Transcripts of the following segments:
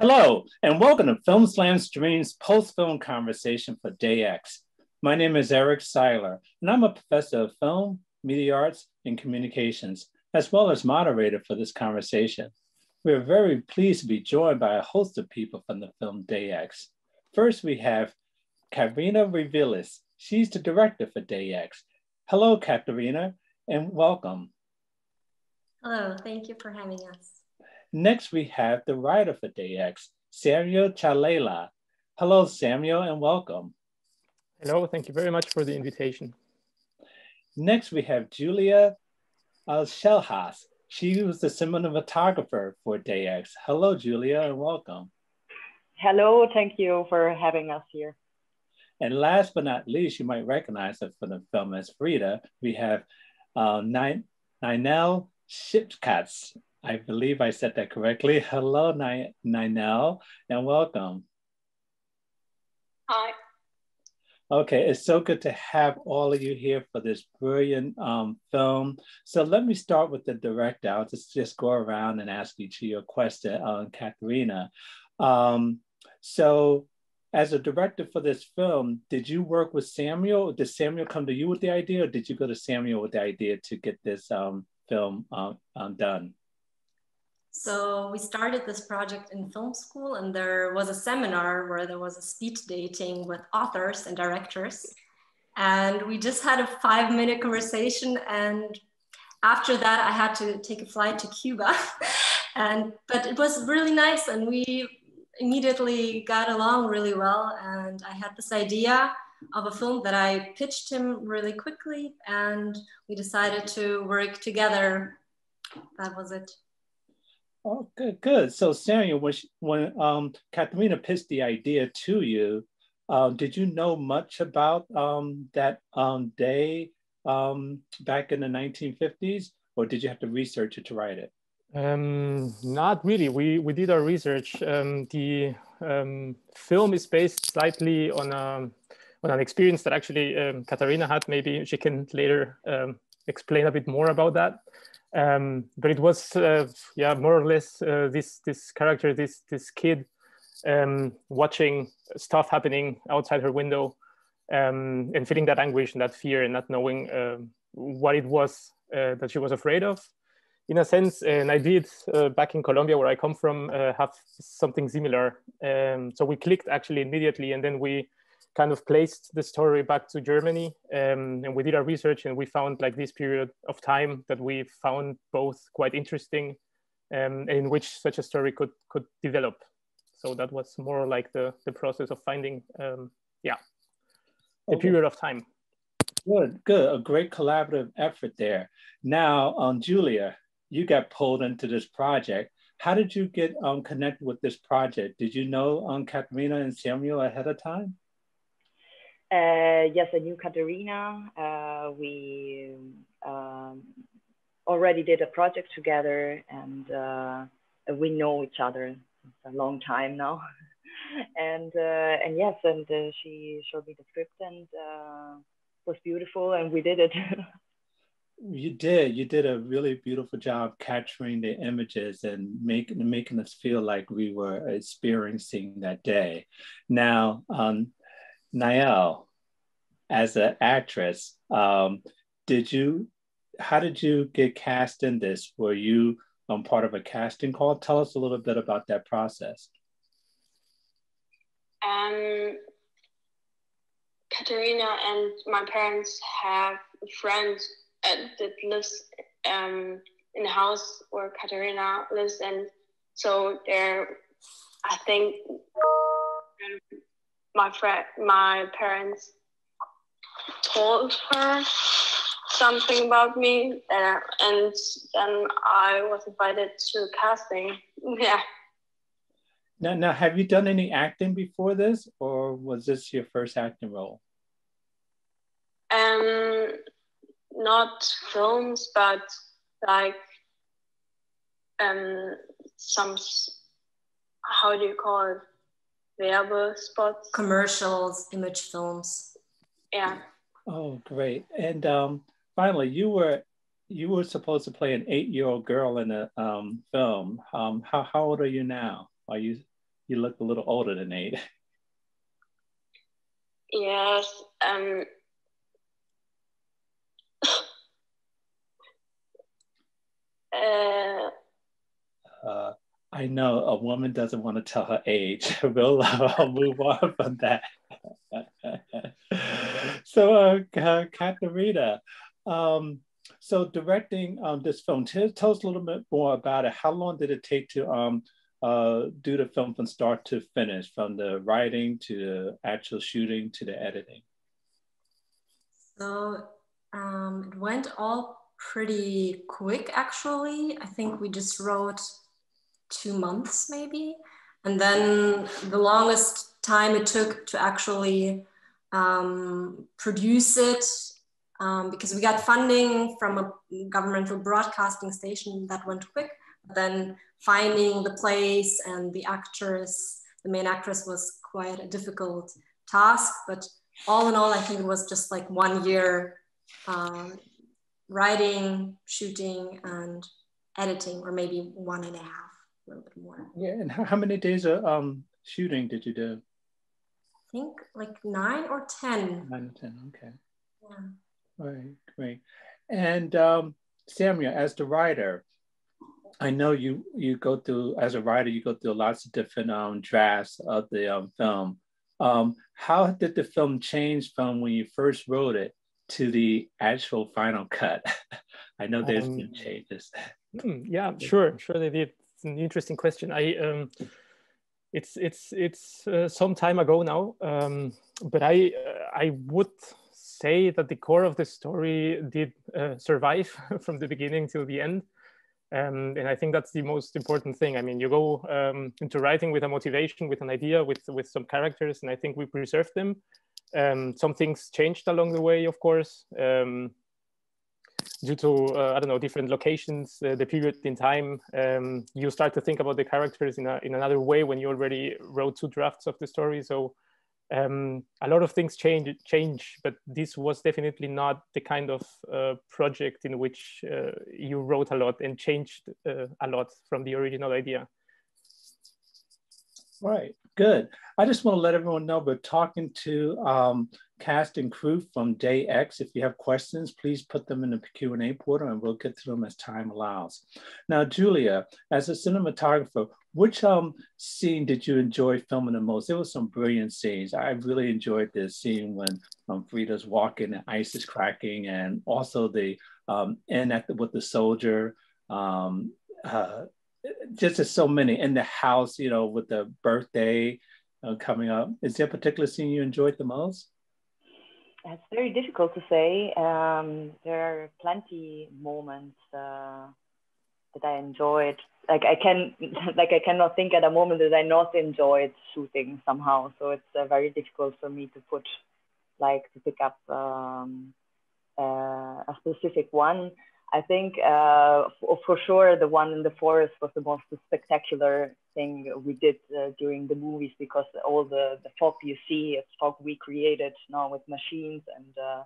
Hello, and welcome to Film Slam Stream's post-film conversation for Day X. My name is Eric Siler, and I'm a professor of film, media arts, and communications, as well as moderator for this conversation. We're very pleased to be joined by a host of people from the film Day X. First, we have Katharina Rivilis. She's the director for Day X. Hello, Katharina, and welcome. Hello, thank you for having us. Next, we have the writer for Day X, Samuel Chalela. Hello, Samuel, and welcome. Hello, thank you very much for the invitation. Next, we have Julia uh, Shelhas. She was the cinematographer for Day X. Hello, Julia, and welcome. Hello, thank you for having us here. And last but not least, you might recognize her from the film as Frida. We have uh, Ninel Shipkatz. I believe I said that correctly. Hello, Ninel, and welcome. Hi. Okay, it's so good to have all of you here for this brilliant um, film. So let me start with the director. I'll just, just go around and ask each of your question, uh, Katharina. Um, so as a director for this film, did you work with Samuel? Did Samuel come to you with the idea or did you go to Samuel with the idea to get this um, film uh, um, done? So we started this project in film school and there was a seminar where there was a speed dating with authors and directors. And we just had a five minute conversation. And after that, I had to take a flight to Cuba. and, but it was really nice. And we immediately got along really well. And I had this idea of a film that I pitched him really quickly. And we decided to work together. That was it. Oh, good, good. So Samuel, when, she, when um, Katharina pitched the idea to you, uh, did you know much about um, that um, day um, back in the 1950s, or did you have to research it to write it? Um, not really. We we did our research. Um, the um, film is based slightly on a, um, on an experience that actually um, Katharina had. Maybe she can later um, explain a bit more about that. Um, but it was, uh, yeah, more or less uh, this this character, this this kid, um, watching stuff happening outside her window, um, and feeling that anguish and that fear, and not knowing uh, what it was uh, that she was afraid of. In a sense, and I did uh, back in Colombia, where I come from, uh, have something similar. Um, so we clicked actually immediately, and then we kind of placed the story back to Germany. Um, and we did our research and we found like this period of time that we found both quite interesting um, in which such a story could, could develop. So that was more like the, the process of finding, um, yeah, a okay. period of time. Good, good. A great collaborative effort there. Now, um, Julia, you got pulled into this project. How did you get um, connected with this project? Did you know um, Katharina and Samuel ahead of time? Uh, yes, I knew Katharina. Uh, we um, already did a project together and uh, we know each other a long time now. and uh, and yes, and uh, she showed me the script and uh, was beautiful and we did it. you did. You did a really beautiful job capturing the images and making making us feel like we were experiencing that day. Now, um, Nael, as an actress, um, did you, how did you get cast in this? Were you um, part of a casting call? Tell us a little bit about that process. Um, Katharina and my parents have friends that lives um, in the house where Katharina lives, and so there, I think my friend, my parents told her something about me, uh, and then I was invited to casting. Yeah. Now, now, have you done any acting before this, or was this your first acting role? Um, not films, but like um some how do you call it? Werbe spots. Commercials, image films. Yeah. Oh, great! And um, finally, you were you were supposed to play an eight-year-old girl in a um, film. Um, how how old are you now? Are you you look a little older than eight. Yes. Um, uh, uh, I know a woman doesn't want to tell her age. we'll uh, move on from that. so, uh, Katharina, um, so directing um, this film, tell, tell, us a little bit more about it. How long did it take to um, uh, do the film from start to finish, from the writing to the actual shooting to the editing? So um, it went all pretty quick, actually. I think we just wrote two months, maybe. And then the longest time it took to actually um, produce it um, because we got funding from a governmental broadcasting station that went quick. But then finding the place and the actress, the main actress was quite a difficult task. But all in all, I think it was just like one year um, writing, shooting, and editing, or maybe one and a half, a little bit more. Yeah, and how, how many days of um, shooting did you do? I think like nine or 10. Nine or 10, okay. Yeah. Right, great. And um, Samuel, as the writer, I know you you go through as a writer, you go through lots of different um, drafts of the um, film. Um, how did the film change from when you first wrote it to the actual final cut? I know there's um, been changes. Hmm, yeah, sure, sure they did. It's an interesting question. I um, it's it's it's uh, some time ago now, um, but I uh, I would say that the core of the story did uh, survive from the beginning till the end. Um, and I think that's the most important thing. I mean, you go um, into writing with a motivation, with an idea, with with some characters, and I think we preserved them. Um, some things changed along the way, of course, um, due to uh, I don't know different locations, uh, the period in time. Um, you start to think about the characters in a, in another way when you already wrote two drafts of the story. So um, a lot of things change, change, but this was definitely not the kind of uh, project in which uh, you wrote a lot and changed uh, a lot from the original idea. Right, good. I just want to let everyone know we're talking to um, cast and crew from Day X. If you have questions, please put them in the Q&A portal and we'll get to them as time allows. Now, Julia, as a cinematographer, which um, scene did you enjoy filming the most? There were some brilliant scenes. I really enjoyed this scene when um, Frida's walking and ice is cracking and also the um, end at the, with the soldier. Um, uh, just as so many in the house, you know, with the birthday uh, coming up. Is there a particular scene you enjoyed the most? It's very difficult to say. Um, there are plenty moments uh, that I enjoyed. Like I can, like I cannot think at a moment that I not enjoyed shooting somehow. So it's uh, very difficult for me to put, like, to pick up um, uh, a specific one. I think uh, for, sure the one in the forest was the most spectacular thing we did uh, during the movies because all the, the fog you see is fog we created now with machines and uh,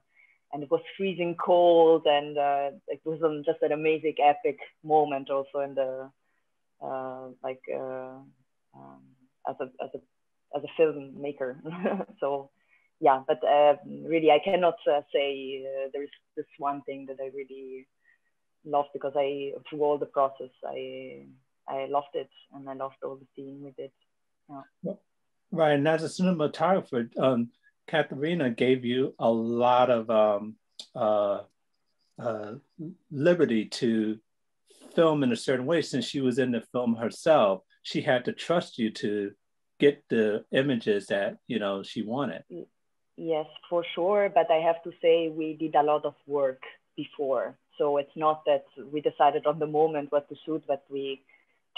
and it was freezing cold and uh, it was just an amazing epic moment also in the uh, like uh, um, as a as a as a filmmaker. So yeah but really I cannot say there's this one thing that I really loved because I through all the process I I loved it and I loved all the scene we did. Yeah. Right, and as a cinematographer, um, Katharina gave you a lot of um, uh, uh, liberty to film in a certain way. Since she was in the film herself, she had to trust you to get the images that you know she wanted. Yes, for sure. But I have to say, we did a lot of work before so it's not that we decided on the moment what to shoot, but we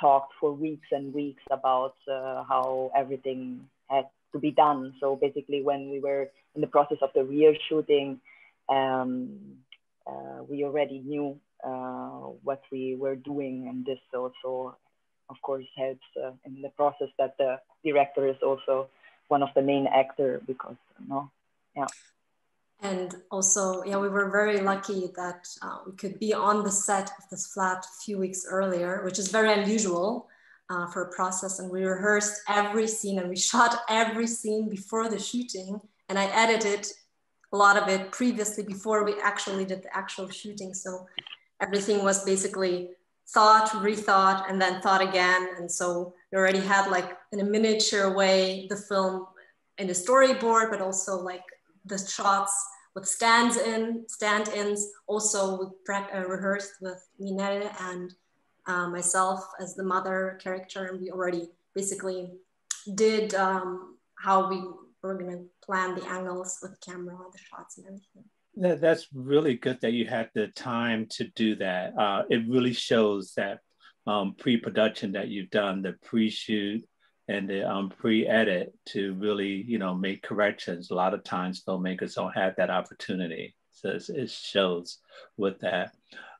talked for weeks and weeks about uh, how everything had to be done. So basically, when we were in the process of the real shooting, um, uh, we already knew uh, what we were doing, and this also, of course, helps uh, in the process that the director is also one of the main actor because, know, yeah and also yeah we were very lucky that uh, we could be on the set of this flat a few weeks earlier which is very unusual uh, for a process and we rehearsed every scene and we shot every scene before the shooting and I edited a lot of it previously before we actually did the actual shooting. So everything was basically thought, rethought, and then thought again. And so we already had like in a miniature way the film in the storyboard, but also like the shots with stands in, stand-ins. Also, we uh, rehearsed with Ninel and uh, myself as the mother character, and we already basically did um, how we were going to plan the angles with camera, the shots, and everything. That, that's really good that you had the time to do that. Uh, it really shows that um, pre-production that you've done, the pre-shoot and the um, pre-edit to really, you know, make corrections. A lot of times filmmakers don't have that opportunity. So it shows with that.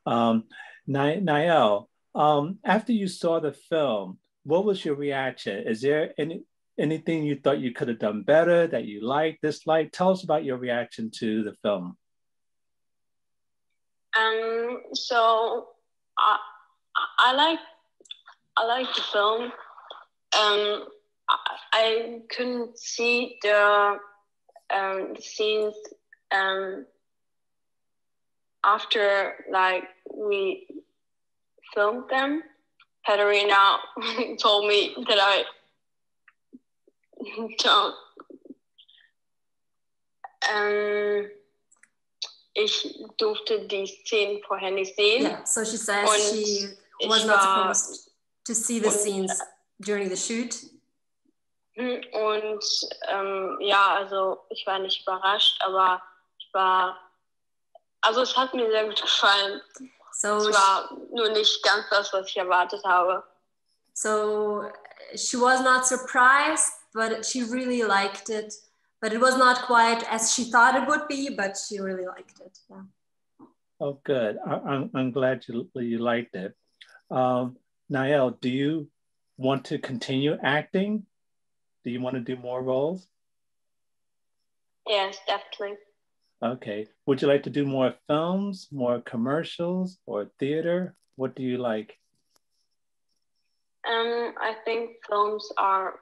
Um, Nael, um, after you saw the film, what was your reaction? Is there any anything you thought you could have done better that you liked, disliked? Tell us about your reaction to the film. Um, so I, I like I like the film. Um, I, couldn't see the, um, scenes um, after like we filmed them. Katharina told me that I don't. Ähm, ich durfte die Szenen vorher nicht sehen. Yeah, so she says und she was not supposed to see the scenes during the shoot. Hm, und ähm, ja, also ich war nicht überrascht, aber ich war, also es hat mir sehr gut gefallen. So es war nur nicht ganz das, was ich erwartet habe. So she was not surprised, but she really liked it. But it was not quite as she thought it would be, but she really liked it. Yeah. Oh, good. I, am I'm, I'm glad you, you liked it. Um, Nael, do you want to continue acting? Do you want to do more roles? Yes, definitely. Okay. Would you like to do more films, more commercials, or theater? What do you like? Um, I think films are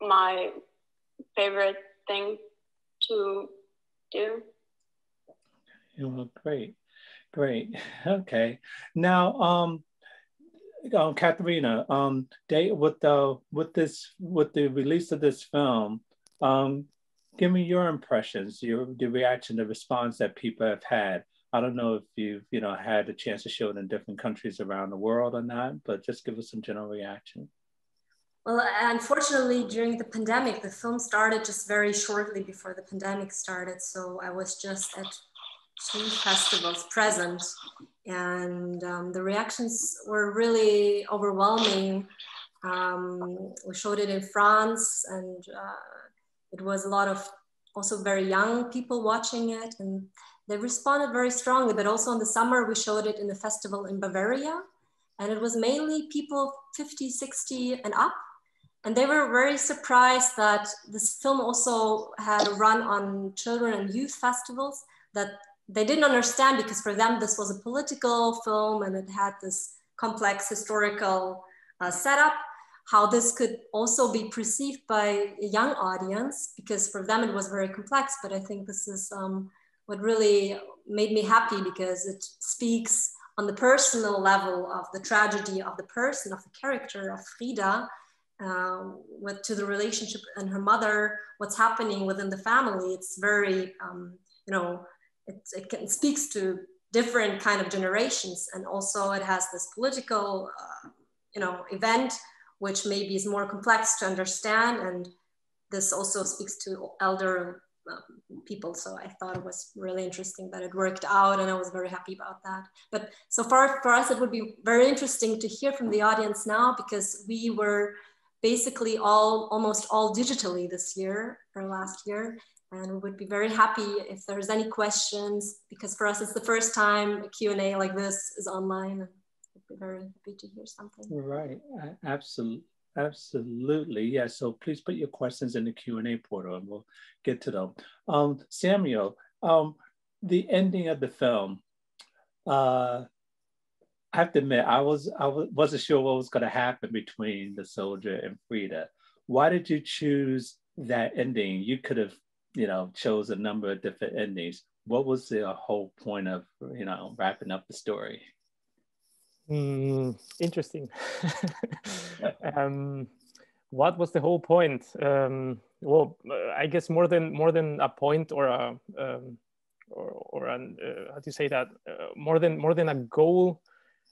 my favorite thing to do. Well, great, great. Okay, now, um, um, Katharina, um, with the with this with the release of this film, um, give me your impressions, your the reaction, the response that people have had. I don't know if you've you know had a chance to show it in different countries around the world or not, but just give us some general reaction. Well, unfortunately, during the pandemic, the film started just very shortly before the pandemic started. So I was just at two festivals present, and um, the reactions were really overwhelming. Um, we showed it in France, and uh, it was a lot of also very young people watching it, and they responded very strongly. But also in the summer, we showed it in the festival in Bavaria, and it was mainly people 50, 60 and up and they were very surprised that this film also had a run on children and youth festivals that they didn't understand because for them this was a political film and it had this complex historical uh, setup how this could also be perceived by a young audience because for them it was very complex but i think this is um, what really made me happy because it speaks on the personal level of the tragedy of the person of the character of frida um, with to the relationship and her mother, what's happening within the family. It's very, um, you know, it, it, can, speaks to different kind of generations, and also it has this political, uh, you know, event which maybe is more complex to understand, and this also speaks to elder uh, people. So I thought it was really interesting that it worked out, and I was very happy about that. But so far for us, it would be very interesting to hear from the audience now because we were basically all almost all digitally this year or last year and we would be very happy if there's any questions because for us it's the first time a q&a like this is online we'd be very happy to hear something right absolutely absolutely yeah so please put your questions in the q&a portal and we'll get to them um, samuel um, the ending of the film uh, I have to admit, I was I wasn't sure what was going to happen between the soldier and Frida. Why did you choose that ending? You could have, you know, chose a number of different endings. What was the whole point of, you know, wrapping up the story? Mm, interesting. um, what was the whole point? Um, well, I guess more than more than a point or a um, or, or an, uh, how do you say that? Uh, more than more than a goal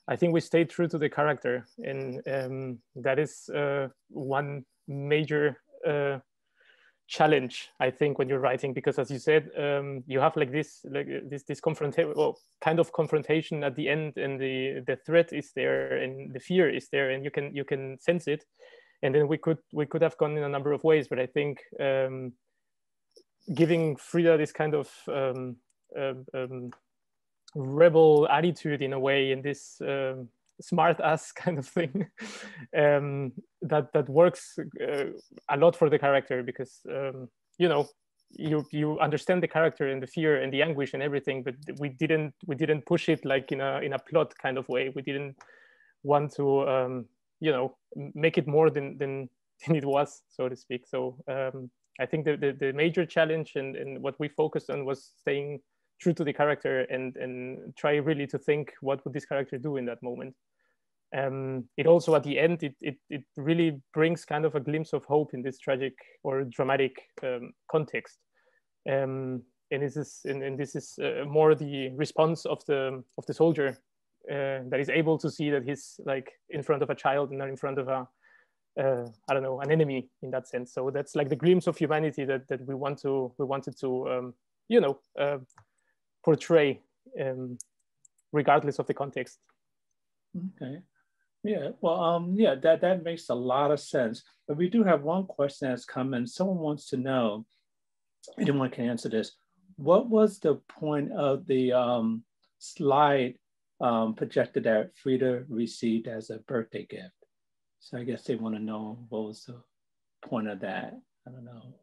I think we stayed true to the character, and um, that is uh, one major uh, challenge I think when you're writing because as you said um, you have like this like this this confrontation well kind of confrontation at the end and the the threat is there and the fear is there and you can you can sense it. And then we could we could have gone in a number of ways but I think um, giving Frida this kind of um, um rebel attitude in a way in this um, smart ass kind of thing um, that that works uh, a lot for the character because um, you know you you understand the character and the fear and the anguish and everything but we didn't we didn't push it like in a in a plot kind of way. We didn't want to um, you know make it more than than, than it was so to speak. So um, i think the, the, the major challenge and, and what we focused on was staying true to the character and and try really to think what would this character do in that moment um, it also at the end it, it, it really brings kind of a glimpse of hope in this tragic or dramatic um, context um, and this is and, and this is uh, more the response of the of the soldier uh, that is able to see that he's like in front of a child and not in front of a uh, I don't know an enemy in that sense. So that's like the glimpse of humanity that that we want to we wanted to um, you know uh, portray um, regardless of the context. Okay. Yeah, well, um, yeah, that, that makes a lot of sense. But we do have one question that's come in. Someone wants to know, anyone can answer this. What was the point of the um, slide um, projected that Frida received as a birthday gift? So I guess they want to know what was the point of that. I don't know.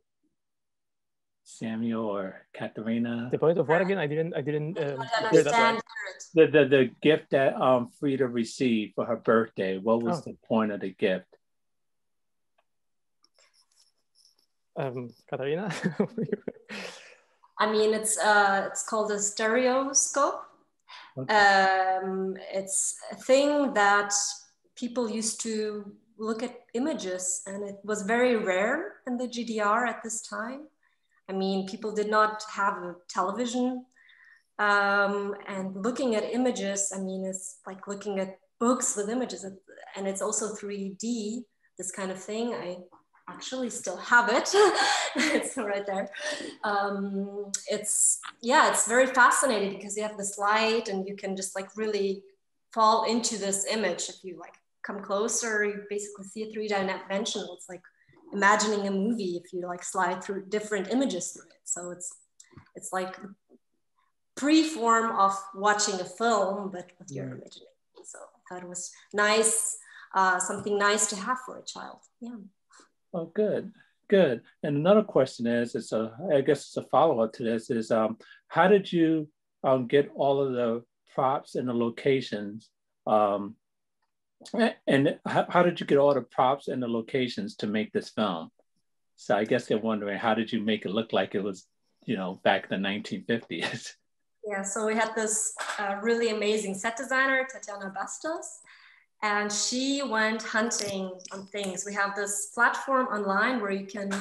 Samuel or Katharina. The point of what again? I didn't. I didn't um, hear that. The, the the gift that um Frida received for her birthday. What was oh. the point of the gift? Um, Katharina. I mean, it's uh, it's called a stereoscope. Okay. Um, it's a thing that people used to look at images, and it was very rare in the GDR at this time I mean, people did not have a television. Um, and looking at images, I mean, it's like looking at books with images, and it's also 3D, this kind of thing. I actually still have it. it's right there. Um, it's, yeah, it's very fascinating because you have this light and you can just like really fall into this image. If you like come closer, you basically see a three dimensional. It's like imagining a movie if you like slide through different images through it. So it's it's like pre-form of watching a film, but with your imagination. So I thought it was nice, uh, something nice to have for a child. Yeah. Oh, good, good. And another question is, it's a, I guess it's a follow-up to this, is um, how did you um, get all of the props and the locations um, and how, how, did you get all the props and the locations to make this film? So I guess they're wondering how did you make it look like it was, you know, back in the 1950s? Yeah, so we had this uh, really amazing set designer, Tatiana Bastos, and she went hunting on things. We have this platform online where you can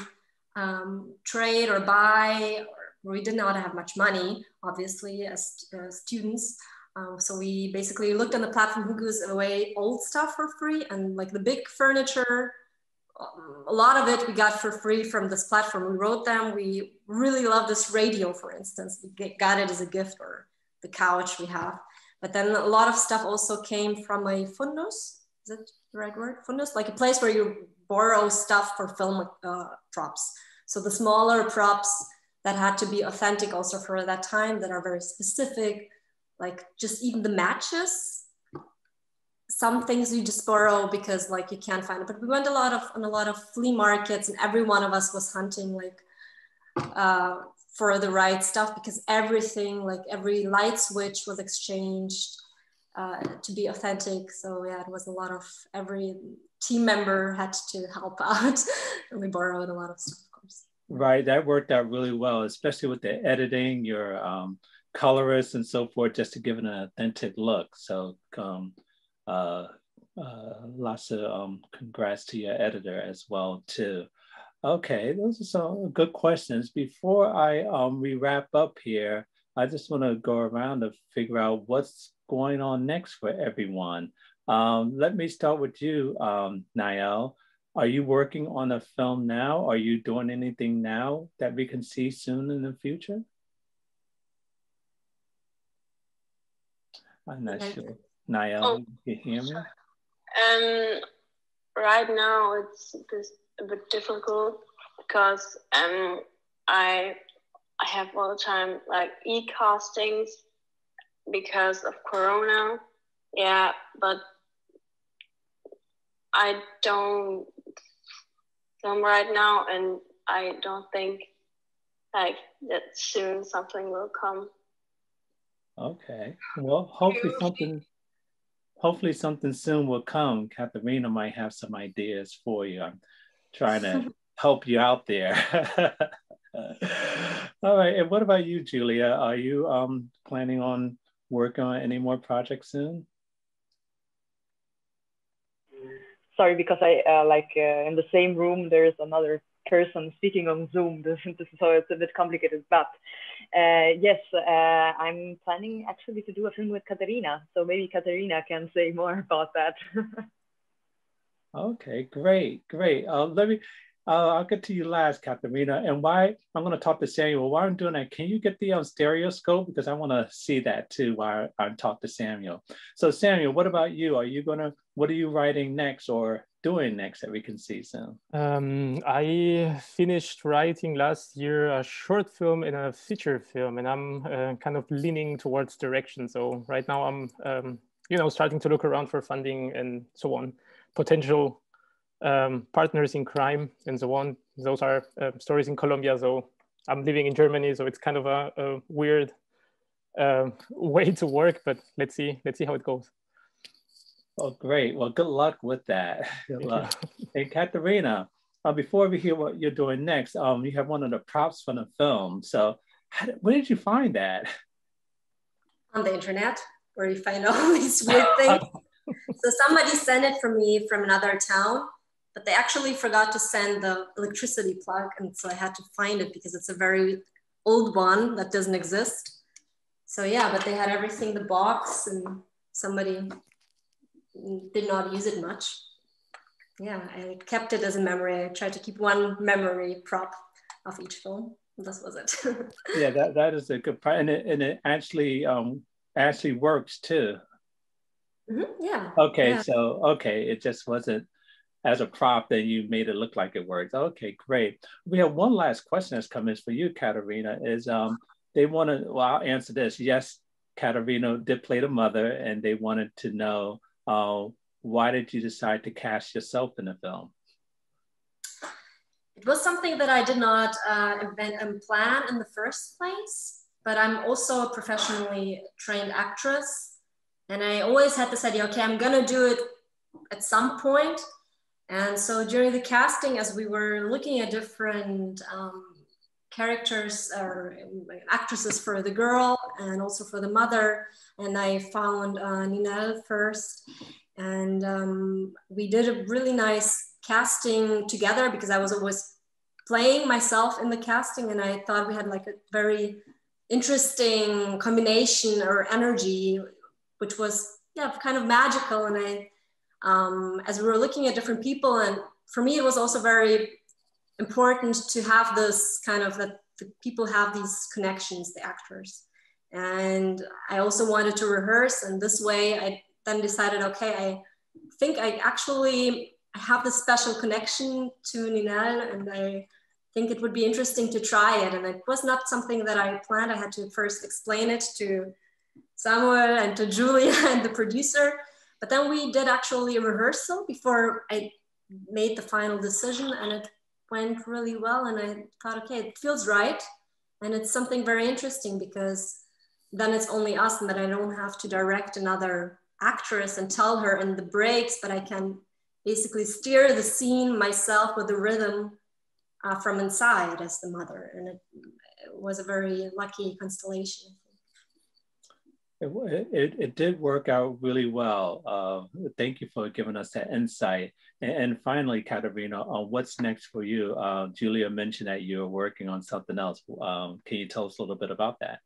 um, trade or buy. Or we did not have much money, obviously, as uh, students. Um, so we basically looked on the platform who gives away old stuff for free and like the big furniture, um, a lot of it we got for free from this platform. We wrote them. We really love this radio, for instance. We got it as a gift or the couch we have. But then a lot of stuff also came from a fundus. Is that the right word? Fundus, like a place where you borrow stuff for film uh, props. So the smaller props that had to be authentic also for that time that are very specific like just even the matches some things you just borrow because like you can't find it but we went a lot of on a lot of flea markets and every one of us was hunting like uh, for the right stuff because everything like every light switch was exchanged uh, to be authentic. So yeah, it was a lot of every team member had to help out, and we borrowed a lot of stuff, of course. Right, that worked out really well, especially with the editing, your um, colorists and so forth, just to give it an authentic look. So um, uh, uh, lots of um, congrats to your editor as well too. Okay, those are some good questions. Before I um, we wrap up here, I just want to go around to figure out what's going on next for everyone. Um, let me start with you, um, Nael. Are you working on a film now? Are you doing anything now that we can see soon in the future? I'm not sure. Nael, oh, you hear me? Um, right now it's a bit difficult because um, I I have all the time like e-castings because of Corona. Yeah, but I don't film right now, and I don't think like that soon something will come. Okay. Well, hopefully something. Hopefully something soon will come. Katharina might have some ideas for you. I'm trying to help you out there. All right. And what about you, Julia? Are you um, planning on working on any more projects soon? Sorry, because I uh, like uh, in the same room there's another person speaking on Zoom, This so it's a bit complicated. But uh, yes, uh, I'm planning actually to do a film with Katharina, so maybe Katharina can say more about that. okay, great, great. Uh, let me uh, I'll get to you last, Katharina. And why I'm going to talk to Samuel. While I'm doing that, can you get the um, stereoscope? Because I want to see that too while I, I talk to Samuel. So Samuel, what about you? Are you going to, what are you writing next or doing next that we can see soon? Um, I finished writing last year a short film and a feature film, and I'm uh, kind of leaning towards direction. So right now I'm, um, you know, starting to look around for funding and so on, potential um, partners in crime and so on. Those are uh, stories in Colombia. So I'm living in Germany, so it's kind of a, a weird uh, way to work. But let's see, let's see how it goes. Oh, great! Well, good luck with that. Good luck. hey, Katharina, uh, before we hear what you're doing next, um, you have one of the props from the film. So, did, where did you find that? On the internet, where you find all these weird things. so somebody sent it for me from another town but they actually forgot to send the electricity plug. And so I had to find it because it's a very old one that doesn't exist. So yeah, but they had everything, the box and somebody did not use it much. Yeah, I kept it as a memory. I tried to keep one memory prop of each film. This was it. yeah, that, that is a good part. And it, and it actually um, actually works too. Mm-hmm, yeah. Okay, yeah. so okay, it just wasn't as a prop, then you made it look like it worked. Okay, great. We have one last question that's coming for you, Katharina, is um, they want to, well, I'll answer this. Yes, Katharina did play the mother and they wanted to know uh, why did you decide to cast yourself in the film? It was something that I did not uh, invent and plan in the first place, but I'm also a professionally trained actress. And I always had this idea, okay, I'm gonna do it at some point. and so during the casting, as we were looking at different um, characters or actresses for the girl and also for the mother, and I found uh, Ninel first. And um, we did a really nice casting together because I was always playing myself in the casting and I thought we had like a very interesting combination or energy, which was yeah, kind of magical. And I um, as we were looking at different people. And for me, it was also very important to have this kind of that the people have these connections, the actors. And I also wanted to rehearse. And this way, I then decided, okay, I think I actually have this special connection to Ninel, and I think it would be interesting to try it. And it was not something that I planned. I had to first explain it to Samuel and to Julia and the producer. But then we did actually a rehearsal before I made the final decision and it went really well. And I thought, okay, it feels right. And it's something very interesting because then it's only us and that I don't have to direct another actress and tell her in the breaks, but I can basically steer the scene myself with the rhythm uh, from inside as the mother. And it, it was a very lucky constellation. It, it, it, did work out really well. Uh, thank you for giving us that insight. And, finally, Katharina, uh, what's next for you? Uh, Julia mentioned that you're working on something else. Um, can you tell us a little bit about that?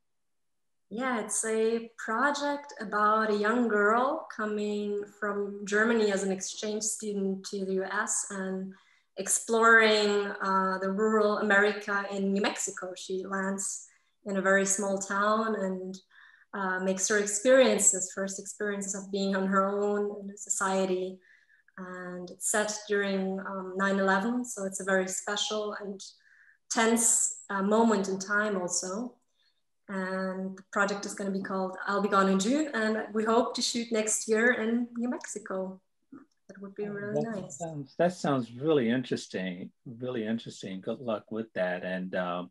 Yeah, it's a project about a young girl coming from Germany as an exchange student to the US and exploring uh, the rural America in New Mexico. She lands in a very small town and uh, makes her experiences, first experiences of being on her own in a society. And it's set during um, 9-11, so it's a very special and tense uh, moment in time also and the project is going to be called I'll Be Gone in June, and we hope to shoot next year in New Mexico. That would be oh, really that nice. Sounds, that sounds really interesting. Really interesting. Good luck with that. And um,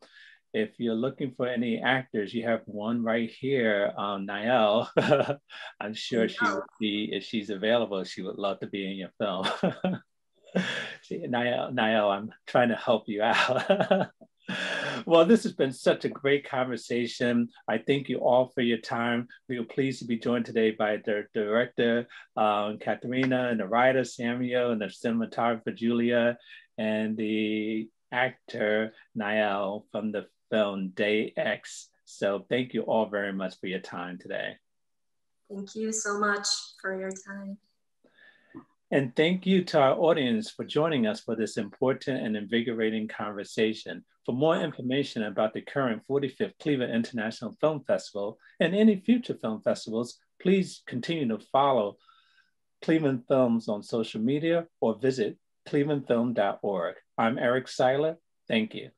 if you're looking for any actors, you have one right here, um, Nael. I'm sure she would be, if she's available, she would love to be in your film. See, Nael, Nael, I'm trying to help you out. well, this has been such a great conversation. I thank you all for your time. We are pleased to be joined today by the director, um, Katharina, and the writer, Samuel, and the cinematographer, Julia, and the actor, Niall, from the film Day X. So thank you all very much for your time today. Thank you so much for your time. And thank you to our audience for joining us for this important and invigorating conversation. For more information about the current 45th Cleveland International Film Festival and any future film festivals, please continue to follow Cleveland Films on social media or visit clevelandfilm.org. I'm Eric Siler. Thank you.